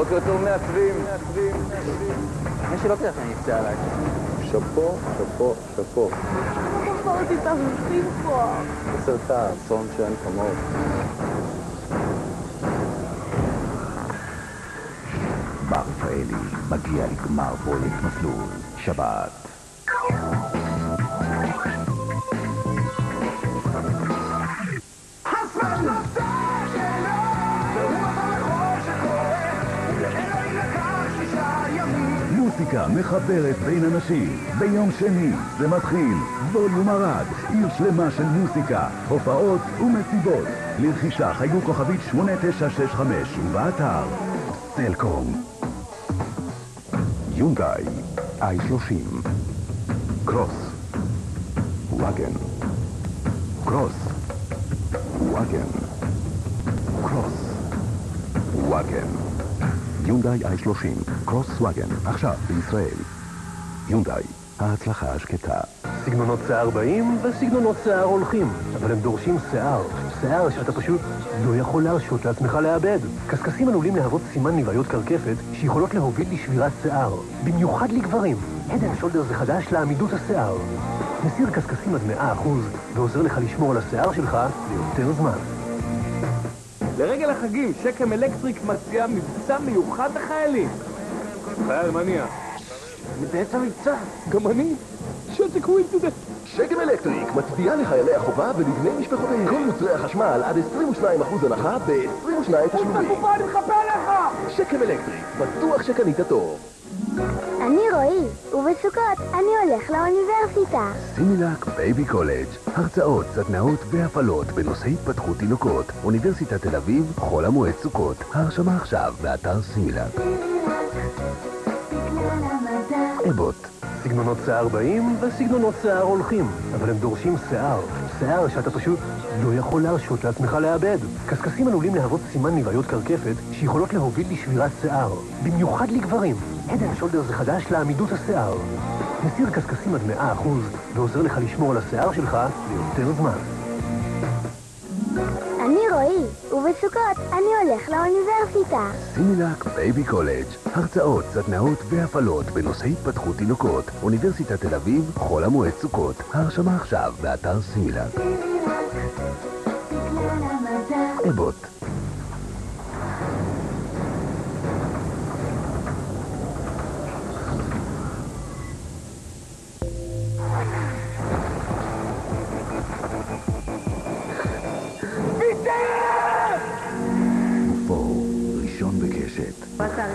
בוקר טוב מעצבים. יש שלא תלך אני אקצה עליי. שאפו, שאפו, שאפו. אותי את השמחה. זה סרט האסון שאין כמוהו. בר רפאלי מגיע לגמר פרויקט מסלול, שבת. מוזיקה מחברת בין אנשים. ביום שני זה מתחיל. ווליום ארד, עיר שלמה של מוזיקה, הופעות ומסיבות. לרכישה חייגו כוכבית 8965 ובאתר סלקום. יונדאי, i30, קרוס, וואגן, קרוס, וואגן, קרוס, וואגן. יונדאי i30, קרוס וואגן, עכשיו בישראל. יונדאי, ההצלחה השקטה. סגנונות שיער באים וסגנונות שיער הולכים, אבל הם דורשים שיער. שיער שאתה פשוט לא יכול להרשות לעצמך לאבד. קשקשים עלולים להוות סימן מבעיות קרקפת שיכולות להוביל לשבירת שיער, במיוחד לגברים. הדן שולדר זה חדש לעמידות השיער. מסיר קשקשים עד 100% ועוזר לך לשמור על השיער שלך ליותר זמן. לרגל החגים, שקם אלקטריק מציע מבצע מיוחד לחיילים. חייל מניע. באמצע מבצע. גם אני. שתק ווינטו שקם אלקטריק מצדיעה לחיילי החובה ולבני משפחותיהם. כל מוצרי החשמל עד 22% הנחה ב-22 תשלומים. אני מחפה עליך! שקם אלקטריק, בטוח שקנית טוב. אני רועי, ובסוכות אני הולך לאוניברסיטה. סימילאק בייבי קולג', הרצאות, סדנאות והפעלות בנושא התפתחות תינוקות, אוניברסיטת תל אביב, חול המועד סוכות, ההרשמה עכשיו באתר סימילאק. אבוט, סגנונות שיער באים וסגנונות שיער הולכים, אבל הם דורשים שיער. שיער שאתה פשוט לא יכול להרשות לעצמך לאבד. קשקשים עלולים להוות סימן מבעיות קרקפת שיכולות להוביל לשבירת שיער, במיוחד לגברים. הדן שולדר זה חדש לעמידות השיער. מסיר קשקשים עד 100% ועוזר לך לשמור על השיער שלך ליותר זמן. ובסוכות אני הולך לאוניברסיטה. סימילאק בייבי קולג', הרצאות, סדנאות והפעלות בנושא התפתחות תינוקות, אוניברסיטת תל אביב, חול המועד סוכות, ההרשמה עכשיו באתר סימילאק. אבוט,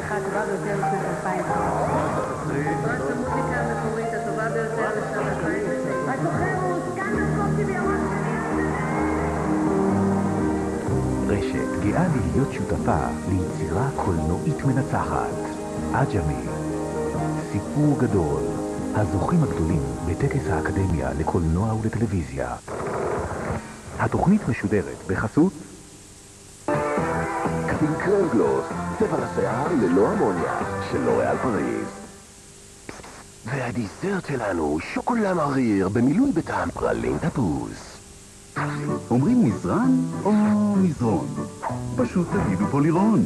העריכה הטובה ביותר לשנת 2000. פרס המוזיקה המקורית הטובה ביותר לשנת 2006. הזוכר הוא סגן מקום שוויון. רשת גאה להיות שותפה ליצירה קולנועית מנצחת. עג'מי, סיפור גדול, הזוכים הגדולים בטקס האקדמיה לקולנוע ולטלוויזיה. התוכנית משודרת בחסות קווין קרם גלוס, צבע לשיער ללא אמוניה, של לוריאל פריז. והדיסרט שלנו, שוקולה מריר, במילוי בטעם פרלין תפוס. אומרים מזרן או מזרון? פשוט תגידו פולירון.